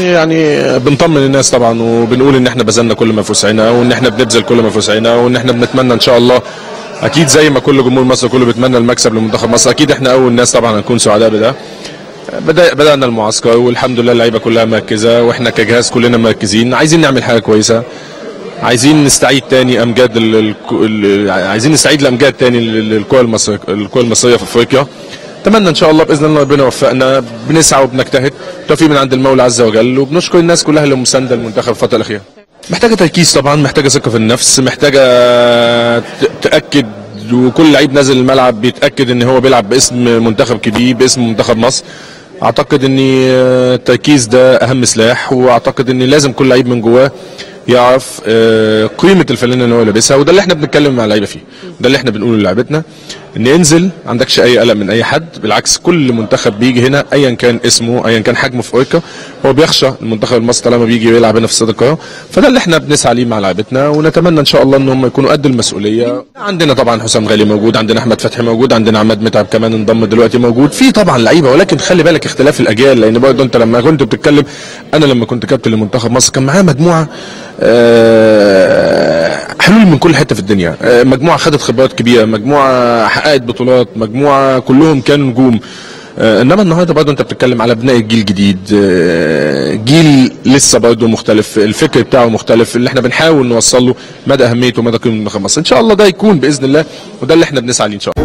يعني بنطمن الناس طبعا وبنقول إن إحنا بذلنا كل ما في وسعنا وإن إحنا بنبذل كل ما في وسعنا وإن إحنا بنتمنى إن شاء الله. أكيد زي ما كل جمهور مصر كله بيتمنى المكسب لمنتخب مصر. أكيد إحنا أول ناس طبعا هنكون سعداء بده. بدأ بدأنا المعسكر والحمد لله اللعيبة كلها مركزة وإحنا كجهاز كلنا مركزين. عايزين نعمل حاجة كويسة. عايزين نستعيد تاني أمجاد ال... ال... عايزين نستعيد الامجاد تاني للكره المصريه الكره المصرية في أفريقيا. اتمنى إن شاء الله بإذن الله ربنا يوفقنا. بنسعى وبنجتهد. توفيق من عند المولى عز وجل. وبنشكر الناس كلها اللي مساندة المنتخب الفترة الأخيرة. محتاجة تركيز طبعا محتاجة ثقة في النفس محتاجة تأكد وكل لعيب نازل الملعب بيتأكد إن هو بيلعب باسم منتخب كبير باسم منتخب مصر. أعتقد إن التركيز ده أهم سلاح وأعتقد إن لازم كل لعيب من جواه يعرف آه، قيمة الفانلة اللي هو لابسها وده اللي إحنا بنتكلم مع اللعيبة فيه ده اللي إحنا بنقوله لعيبتنا إن انزل ما عندكش أي قلق من أي حد بالعكس كل منتخب بيجي هنا ايا كان اسمه ايا كان حجمه في افريقيا هو بيخشى المنتخب المصري طالما بيجي يلعب هنا في استاد القاهرة. فده اللي إحنا بنسعى ليه مع لعيبتنا ونتمنى إن شاء الله ان هم يكونوا قد المسؤولية. عندنا طبعا حسام غالي موجود عندنا أحمد فتحي موجود عندنا عماد متعب كمان انضم دلوقتي موجود. في طبعا لعيبة ولكن خلي بالك اختلاف الأجيال لأن برضه أنت لما كنت بتتكلم أنا لما كنت كابتن لمنتخب مصر كان معايا مجموعة آه، من كل حتة في الدنيا. آه، مجموعة خدت خبرات كبيرة مجموعة حققت بطولات مجموعة كلهم كانوا نجوم. آه، إنما النهارده برضه أنت بتتكلم على بناء جيل جديد آه، جيل لسه برضه مختلف الفكر بتاعه مختلف اللي إحنا بنحاول نوصل له مدى أهميته ومدى قيمه مصر. إن شاء الله ده يكون بإذن الله وده اللي إحنا بنسعى ليه إن شاء الله.